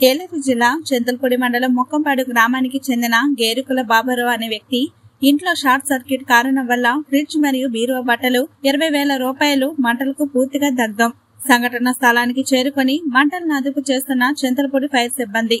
ఏలూరు జిల్లా చెంతల్పూడి మండలం మొక్కంపాడు గ్రామానికి చెందిన గేరుకుల బాబారావు అనే వ్యక్తి ఇంట్లో షార్ట్ సర్క్యూట్ కారణం వల్ల ఫ్రిడ్జ్ మరియు బీరువా బట్టలు ఇరవై వేల రూపాయలు మంటలకు పూర్తిగా దగ్ధం. సంఘటన స్థలానికి చేరుకొని మంటలను అదుపు చేస్తున్న చెంతలపూడి ఫైర్ సిబ్బంది.